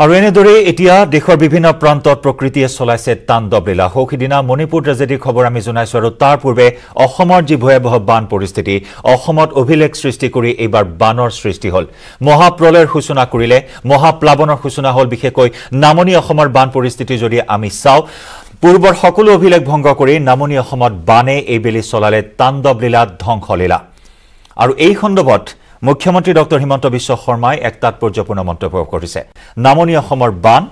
আৰু এনেদৰেই এতিয়া দেশৰ বিভিন্ন প্ৰান্তত প্ৰকৃতিয়ে চলাইছে তাণ্ডৱ লীলা। সৌসিদিনা মণিপুৰ ট্ৰেজেডিৰ খবৰ আমি জনাইছো আৰু তাৰ পূৰ্বে অসমৰ যি ভয়াৱহ বান পৰিস্থিতি অসমত অভিলেখ সৃষ্টি কৰি এইবাৰ বানৰ সৃষ্টি হ'ল। মহাপ্ৰলয়ৰ সূচনা কৰিলে মহাপ্লাৱনৰ সূচনা হ'ল বিশেষকৈ নামনি অসমৰ বান পৰিস্থিতি যদি আমি চাওঁ। পূৰ্বৰ সকলো অভিলেখ ভংগ কৰি নামনি অসমত বানে এইবেলি চলালে তাণ্ডৱ লীলা ধ্বংসলীলা। আৰু এই সন্দৰ্ভত মুখ্যমন্ত্ৰী ডক্টৰ হিমন্ত বিশ্ব শৰ্মাই এক তাৎপৰ্যপূৰ্ণ মন্তব্য কৰিছে। নামনি অসমৰ বান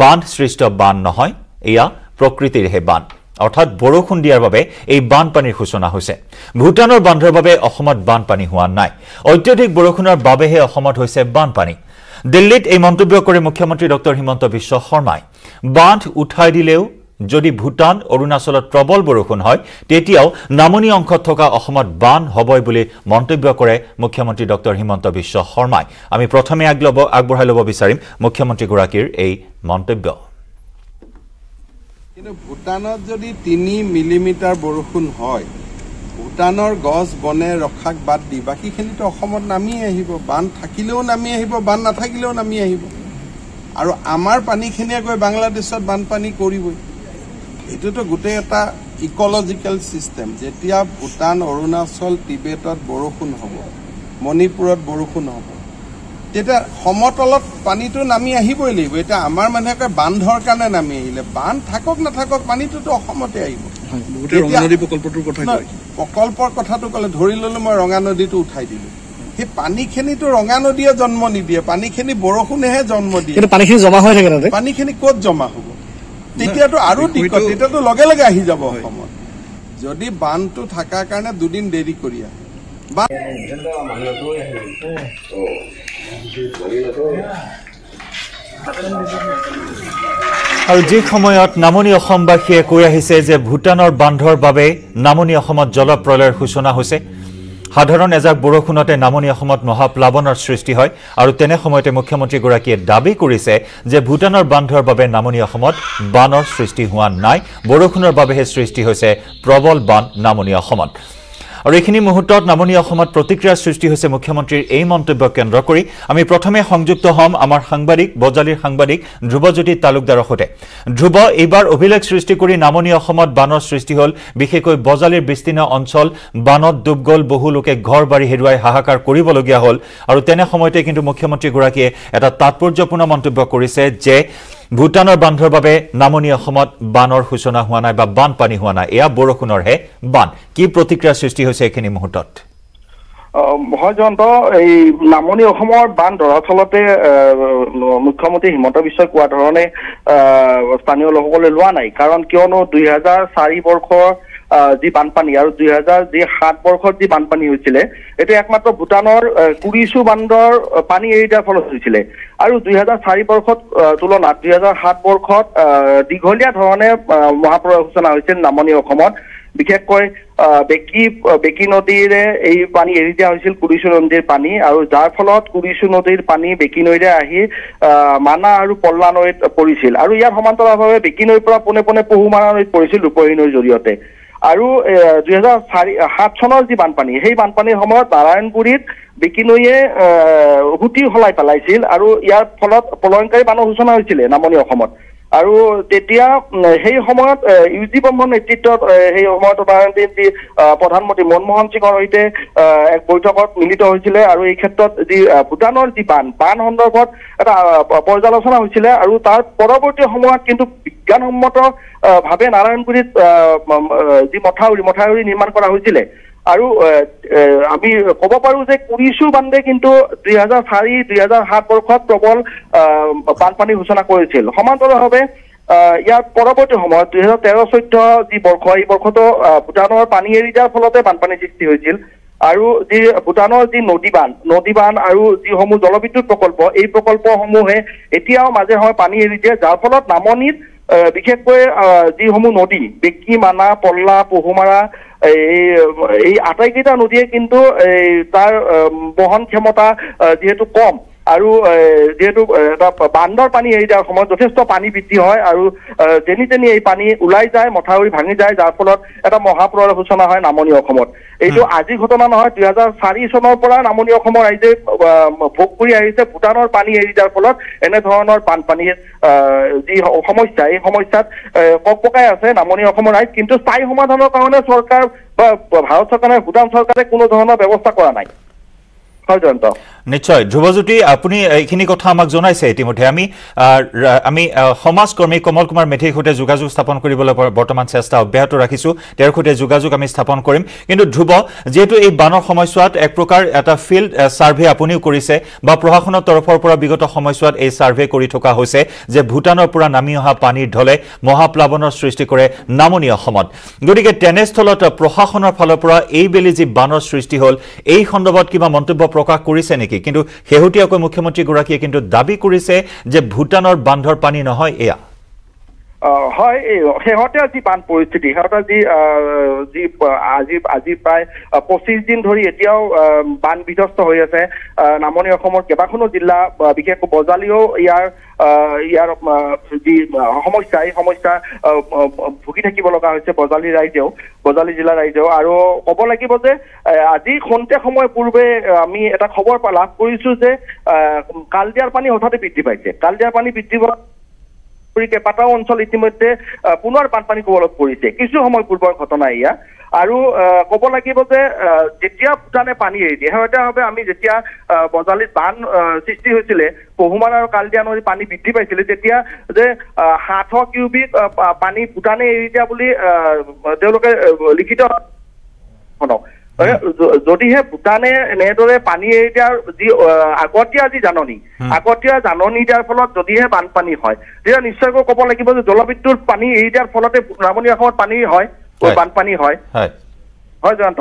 বান্ধ সৃষ্ট বান নহয় এয়া প্ৰকৃতিৰহে বান। অৰ্থাৎ বৰষুণ দিয়াৰ বাবে এই বানপানীৰ সূচনা হৈছে। ভূটানৰ বান্ধৰ বাবে অসমত বানপানী হোৱা নাই। অত্যধিক বাবেহে অসমত হৈছে বানপানী। দিল্লীত এই মন্তব্য কৰি মুখ্যমন্ত্ৰী ডক্টৰ হিমন্ত বিশ্ব শৰ্মাই বান্ধ উঠাই দিলেও যদি ভূটান অৰুণাচলত প্ৰবল বৰষুণ হয় তেতিয়াও নামনি অংশত থকা অসমত বান হ'বই বুলি মন্তব্য কৰে মুখ্যমন্ত্ৰী ডক্টৰ হিমন্ত বিশ্ব শৰ্মাই। আমি প্ৰথমে আগবঢ়াই ল'ব বিচাৰিম মুখ্যমন্ত্ৰীগৰাকীৰ এই মন্তব্য। কিন্তু ভূটানত যদি তিনি মিলিমিটাৰ বৰষুণ হয় ভূটানৰ গছ বনে ৰখাক বাদ দি বাকীখিনিতো অসমত নামি আহিব। বান থাকিলেও নামি আহিব বান নাথাকিলেও নামি আহিব। আৰু আমাৰ পানীখিনিয়ে গৈ বাংলাদেশত বানপানী কৰিবই। এইটোতো গোটেই এটা ইকলজিকেল ছিষ্টেম যেতিয়া ভূটান অৰুণাচল টিবেটত বৰষুণ হ'ব মণিপুৰত বৰষুণ হ'ব তেতিয়া সমতলত পানীটো নামি আহিবই লাগিব। এতিয়া আমাৰ মানুহে কয় বান্ধৰ কাৰণে নামি আহিলে। বান্ধ থাকক নাথাকক পানীটোতো অসমতে আহিব। প্ৰকল্পৰ কথাটো ক'লে ধৰি ল'লো মই ৰঙা নদীটো উঠাই দিলো। সেই পানীখিনিতো ৰঙা নদীয়ে জন্ম নিদিয়ে পানীখিনি বৰষুণেহে জন্ম দিয়ে। পানীখিনি জমা হৈ থাকে পানীখিনি ক'ত জমা হ'ব? তেতিয়াতো আৰু বিষয়টো- তেতিয়াতো লগে লগে আহি যাব অসমত। যদি বানটো থকাৰ কাৰণে দুদিন দেৰি কৰি আহে। আৰু যি সময়ত নামনি অসমবাসীয়ে কৈ আহিছে যে ভূটানৰ বান্ধৰ বাবে নামনি অসমত জলপ্ৰলয়ৰ সূচনা হৈছে সাধাৰণ এজাক বৰষুণতে নামনি অসমত মহাপ্লাৱনৰ সৃষ্টি হয় আৰু তেনে সময়তে মুখ্যমন্ত্ৰীগৰাকীয়ে দাবী কৰিছে যে ভূটানৰ বান্ধৰ বাবে নামনি অসমত বানৰ সৃষ্টি হোৱা নাই। বৰষুণৰ বাবেহে সৃষ্টি হৈছে প্ৰবল বান নামনি অসমত। আৰু এইখিনি মুহূৰ্তত নামনি অসমত প্ৰতিক্ৰিয়াৰ সৃষ্টি হৈছে মুখ্যমন্ত্ৰীৰ এই মন্তব্য কেন্দ্ৰ কৰি। আমি প্ৰথমে সংযুক্ত হ'ম আমাৰ সাংবাদিক বজালীৰ সাংবাদিক ধ্ৰুৱজ্যোতি তালুকদাৰৰ সৈতে। ধ্ৰুৱ এইবাৰ অভিলেখ সৃষ্টি কৰি নামনি অসমত বানৰ সৃষ্টি হ'ল। বিশেষকৈ বজালীৰ বিস্তীৰ্ণ অঞ্চল বানত ডুব গ'ল বহু লোকে ঘৰ বাৰী হেৰুৱাই হাহাকাৰ কৰিবলগীয়া হ'ল। আৰু তেনে সময়তে কিন্তু মুখ্যমন্ত্ৰীগৰাকীয়ে এটা তাৎপৰ্যপূৰ্ণ মন্তব্য কৰিছে যে ভূটানৰ বান্ধৰ বাবে নামনি অসমত বানৰ সূচনা হোৱা নাই বা বানপানী হোৱা নাই এয়া বৰষুণৰহে বান। কি প্ৰতিক্ৰিয়াৰ সৃষ্টি হৈছে এইখিনি মুহূৰ্তত? হয় জয়ন্ত এই নামনি অসমৰ বান দৰাচলতে মুখ্যমন্ত্ৰী হিমন্ত বিশ্বই কোৱা ধৰণে স্থানীয় লোকসকলে লোৱা নাই। কাৰণ কিয়নো দুই হাজাৰ চাৰি বৰ্ষৰ যি বানপানী আৰু দুই হাজাৰ যি সাত বৰ্ষত যি বানপানী হৈছিলে এইটো একমাত্ৰ ভূটানৰ কুৰিচু বান্ধৰ আহ, পানী এৰি দিয়াৰ ফলত হৈছিলে। আৰু দুই হাজাৰ চাৰি বৰ্ষত তুলনাত দুই হাজাৰ সাত বৰ্ষত দীঘলীয়া ধৰণে আহ, মহাপ্ৰলয় সূচনা হৈছিল নামনি অসমত। বিশেষকৈ বেকী বেকী নদীৰে এই পানী এৰি দিয়া হৈছিল কুৰিচু নদীৰ পানী আৰু যাৰ ফলত কুৰিচু নদীৰ পানী বেকী নৈৰে আহি মানা আৰু পল্লা নৈত পৰিছিল। আৰু ইয়াৰ সমান্তৰালভাৱে বেকী নৈৰ পৰা পোনে পোনে পহুমাৰা নৈত পৰিছিল ৰূপহী নৈৰ জৰিয়তে। আৰু দুই হাজাৰ চাৰি সাত চনৰ যি বানপানী সেই বানপানীৰ সময়ত নাৰায়ণপুৰীত বেকী নৈয়ে আহ, সুঁতি সলাই পেলাইছিল আৰু ইয়াৰ ফলত প্ৰলয়ংকাৰী বানৰ সূচনা হৈছিলে নামনি অসমত। আৰু তেতিয়া সেই সময়ত ইউ জি ব্ৰহ্মৰ নেতৃত্বত সেই সময়ত প্ৰধানমন্ত্ৰী মনমোহন সিঙৰ সৈতে এক বৈঠকত মিলিত হৈছিলে আৰু এই ক্ষেত্ৰত যি ভূটানৰ যি বান বান সন্দৰ্ভত এটা পৰ্যালোচনা হৈছিলে আৰু তাৰ পৰৱৰ্তী সময়ত কিন্তু বিজ্ঞানসন্মত ভাৱে ম- যি মথাউৰি মথাউৰি নিৰ্মাণ কৰা হৈছিলে। আৰু আমি ক'ব পাৰো যে কুৰিচু বান্ধে কিন্তু দুই হাজাৰ চাৰি দুই হাজাৰ সাত বৰ্ষত প্ৰবল বানপানীৰ সূচনা কৰিছিল। সমান্তৰালভাৱে ইয়াৰ পৰৱৰ্তী সময়ত দুই হাজাৰ তেৰ চৈধ্য যি বৰ্ষ এই বৰ্ষতো আহ, ভূটানৰ পানী এৰি দিয়াৰ ফলতে বানপানীৰ সৃষ্টি হৈছিল। আৰু যি ভূটানৰ যি নদী বান্ধ নদী বান্ধ আৰু যিসমূহ জলবিদ্যুৎ প্ৰকল্প এই প্ৰকল্পসমূহে এতিয়াও মাজে সময়ে পানী এৰি দিয়ে যাৰ ফলত নামনিত বিশেষকৈ যিসমূহ নদী বেকী মানা পল্লা পহুমাৰা এই এই আটাইকেইটা নদীয়ে কিন্তু এই তাৰ বহন ক্ষমতা যিহেতু কম আৰু যিহেতু এটা বান্ধৰ পানী এৰি দিয়াৰ সময়ত যথেষ্ট পানী বৃদ্ধি হয় আৰু যেনি তেনি এই পানী ওলাই যায় মথাউৰি ভাঙি যায় যাৰ ফলত এটা মহাপ্ৰলয়ৰ সূচনা হয় নামনি অসমত। এইটো আজিৰ ঘটনা নহয় দুহেজাৰ চাৰি চনৰ পৰা নামনি অসমৰ ৰাইজে ভোগ কৰি আহিছে ভূটানৰ পানী এৰি দিয়াৰ ফলত এনেধৰণৰ বানপানীৰ যি সমস্যা এই সমস্যাত ককপকাই আছে নামনি অসমৰ ৰাইজ কিন্তু স্থায়ী সমাধানৰ কাৰণে চৰকাৰ বা ভাৰত চৰকাৰে ভূটান চৰকাৰে কোনো ধৰণৰ ব্যৱস্থা কৰা নাই। নিশ্চয়। ধ্ৰুৱজ্যোতি আপুনি এইখিনি কথা আমাক জনাইছে ইতিমধ্যে। আমি আমি সমাজকৰ্মী কমল কুমাৰ মেধিৰ সৈতে যোগাযোগ স্থাপন কৰিবলৈ বৰ- বৰ্তমান চেষ্টা অব্যাহত ৰাখিছোঁ। তেওঁৰ সৈতে যোগাযোগ আমি স্থাপন কৰিম। কিন্তু ধ্ৰুৱ যিহেতু এই বানৰ সময়ছোৱাত এক প্ৰকাৰ এটা ফিল্ড ছাৰ্ভে আপুনিও কৰিছে বা প্ৰশাসনৰ তৰফৰ পৰা বিগত সময়ছোৱাত এই ছাৰ্ভে কৰি থকা হৈছে যে ভূটানৰ পৰা নামি অহা পানীৰ ঢলে মহাপ্লাৱনৰ সৃষ্টি কৰে নামনি অসমত। গতিকে তেনেস্থলত প্ৰশাসনৰ ফালৰ পৰা এইবেলি যি বানৰ সৃষ্টি হ'ল এই সন্দৰ্ভত কিবা মন্তব্য প্ৰকাশ কৰিছে নেকি? কিন্তু শেহতীয়াকৈ মুখ্যমন্ত্ৰীগৰাকীয়ে কিন্তু দাবী কৰিছে যে ভূটানৰ বান্ধৰ পানী নহয় এয়া। হয় এই শেহতীয়া যি বান পৰিস্থিতি শেহতীয়া যি যি আজি আজি প্ৰায় পঁচিছ দিন ধৰি এতিয়াও বান বিধ্বস্ত হৈ আছে। নামনি অসমৰ কেইবাখনো জিলা বিশেষকৈ বজালিও ইয়াৰ ইয়াৰ যি সমস্যা এই সমস্যা ভুগি থাকিব লগা হৈছে বজালি ৰাইজেও বজালি জিলাৰ ৰাইজেও। আৰু ক'ব লাগিব যে আজি খন্তেক সময় পূৰ্বে আমি এটা খবৰ লাভ কৰিছো যে কালদিয়াৰ পানী হঠাতে বৃদ্ধি পাইছে। কালদিয়াৰ পানী বৃদ্ধি হোৱা কৰি কেইবাটাও অঞ্চল ইতিমধ্যে পুনৰ বানপানী কবলত পৰিছে। কিছু সময় পূৰ্বৰ ঘটনা এয়া আৰু ক'ব লাগিব যে যেতিয়া ভূটানে পানী এৰি দিয়ে শেহতীয়াভাৱে আমি যেতিয়া বজালিত বান সৃষ্টি হৈছিলে পহুমাৰ আৰু কালদিয়া নদীত পানী বৃদ্ধি পাইছিলে তেতিয়া যে সাতশ কিউবিক পানী ভূটানে এৰি দিয়া বুলি তেওঁলোকে লিখিত যদিহে ভূটানে এনেদৰে পানী এৰি দিয়াৰ যি আগতীয়া যি জাননী আগতীয়া জাননী দিয়াৰ ফলত যদিহে বানপানী হয় তেতিয়া নিশ্চয়কৈ ক'ব লাগিব যে জলবিদ্যুৎ পানী এৰি দিয়াৰ ফলতে নামনি অসমত পানী হয়। বানপানী হয়। হয় জয়ন্ত?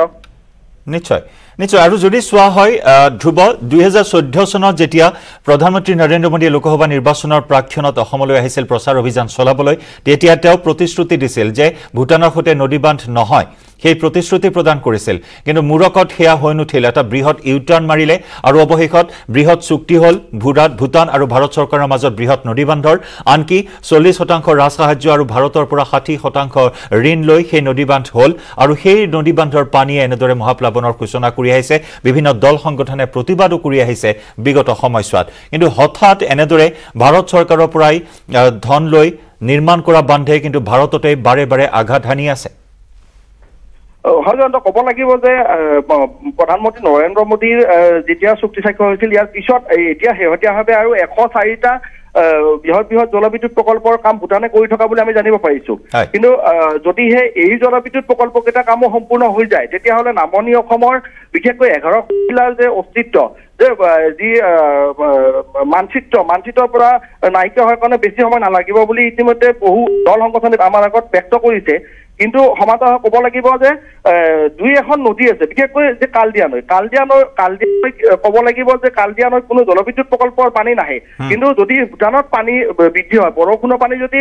নিশ্চয়। নিশ্চয়। আৰু যদি চোৱা হয় ধ্ৰুৱ দুহেজাৰ চৈধ্য চনত যেতিয়া প্ৰধানমন্ত্ৰী নৰেন্দ্ৰ মোদীয়ে লোকসভা নিৰ্বাচনৰ প্ৰাক্ষণত অসমলৈ আহিছিল প্ৰচাৰ অভিযান চলাবলৈ তেতিয়া তেওঁ প্ৰতিশ্ৰুতি দিছিল যে ভূটানৰ সৈতে নদী বান্ধ নহয়। সেই প্ৰতিশ্ৰুতি প্ৰদান কৰিছিল। কিন্তু মূৰকত সেয়া হৈ নুঠিল। এটা বৃহৎ ইউটাৰ্ণ মাৰিলে আৰু অৱশেষত বৃহৎ চুক্তি হ'ল ভূটান ভূটান আৰু ভাৰত চৰকাৰৰ মাজত বৃহৎ নদী বান্ধৰ। আনকি চল্লিছ শতাংশ ৰাজ সাহায্য আৰু ভাৰতৰ পৰা ষাঠি শতাংশ ঋণ লৈ সেই নদী বান্ধ হ'ল। আৰু সেই নদী বান্ধৰ পানীয়ে এনেদৰে মহাপ্লাৱনৰ সূচনা কৰি আহিছে। বিভিন্ন দল সংগঠনে প্ৰতিবাদো কৰি আহিছে বিগত সময়ছোৱাত। কিন্তু হঠাৎ এনেদৰে ভাৰত চৰকাৰৰ পৰাই ধন লৈ নিৰ্মাণ কৰা বান্ধে কিন্তু ভাৰততে বাৰে বাৰে আঘাত হানি আছে। জয়ন্ত ক'ব লাগিব যে প্ৰধানমন্ত্ৰী নৰেন্দ্ৰ মোদীৰ যেতিয়া চুক্তি স্বাক্ষৰ হৈছিল ইয়াৰ পিছত এতিয়া শেহতীয়াভাৱে আৰু এশ চাৰিটা বৃহৎ বৃহৎ জলবিদ্যুৎ প্ৰকল্পৰ কাম ভূটানে কৰি থকা বুলি আমি জানিব পাৰিছো। কিন্তু যদিহে এই জলবিদ্যুৎ প্ৰকল্পকেইটা কামো সম্পূৰ্ণ হৈ যায় তেতিয়াহ'লে নামনি অসমৰ বিশেষকৈ এঘাৰ জিলাৰ যে অস্তিত্ব যে যি মানচিত্ৰ মানচিত্ৰৰ পৰা নাইকিয়া হোৱাৰ কাৰণে বেছি সময় নালাগিব বুলি ইতিমধ্যে বহু দল সংগঠনে আমাৰ আগত ব্যক্ত কৰিছে কিন্তু সমান্তৰাল ক'ব লাগিব যে দুই এখন নদী আছে। বিশেষকৈ যে কালদিয়া নৈ কালদিয়া নৈ কালদিয়া নৈ ক'ব লাগিব যে কালদিয়া নৈত কোনো জলবিদ্যুৎ প্ৰকল্পৰ পানী নাহে। কিন্তু যদি ভূটানত পানী বৃদ্ধি হয় বৰষুণৰ পানী যদি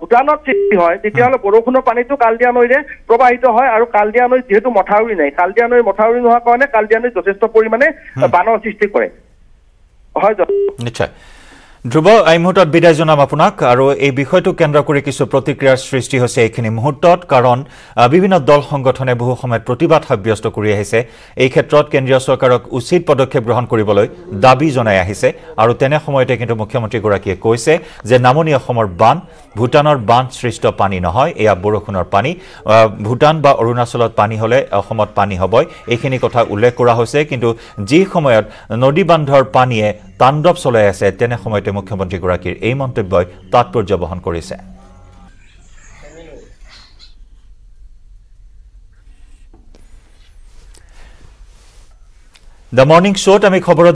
ভূটানত সৃষ্টি হয় তেতিয়াহ'লে বৰষুণৰ পানীটো কালদিয়া নৈৰে প্ৰবাহিত হয় আৰু কালদিয়া নৈত যিহেতু মথাউৰি নাই কালদিয়া নৈৰ মথাউৰি নোহোৱাৰ কাৰণে কালদিয়া নৈত যথেষ্ট পৰিমাণে বানৰ সৃষ্টি কৰে। হয় নিশ্চয়। ধ্ৰুৱ এই মুহূৰ্তত বিদায় জনাম আপোনাক আৰু এই বিষয়টোক কেন্দ্ৰ কৰি কিছু প্ৰতিক্ৰিয়াৰ সৃষ্টি হৈছে এইখিনি মুহূৰ্তত কাৰণ বিভিন্ন দল সংগঠনে বহু সময়ত প্ৰতিবাদ সাব্যস্ত কৰি আহিছে। এই ক্ষেত্ৰত কেন্দ্ৰীয় চৰকাৰক উচিত পদক্ষেপ গ্ৰহণ কৰিবলৈ দাবী জনাই আহিছে আৰু তেনে সময়তে কিন্তু মুখ্যমন্ত্ৰীগৰাকীয়ে কৈছে যে নামনি অসমৰ বান ভূটানৰ বান্ধ সৃষ্ট পানী নহয় এয়া বৰষুণৰ পানী। ভূটান বা অৰুণাচলত পানী হ'লে অসমত পানী হ'বই এইখিনি কথা উল্লেখ কৰা হৈছে। কিন্তু যি সময়ত নদী বান্ধৰ পানীয়ে তাণ্ডৱ চলাই আছে তেনে সময়তে মুখ্যমন্ত্ৰীগৰাকীৰ এই মন্তব্যই তাৎপৰ্য বহন কৰিছে। দ্য মৰ্ণিং শ্ব'ত আমি খবৰত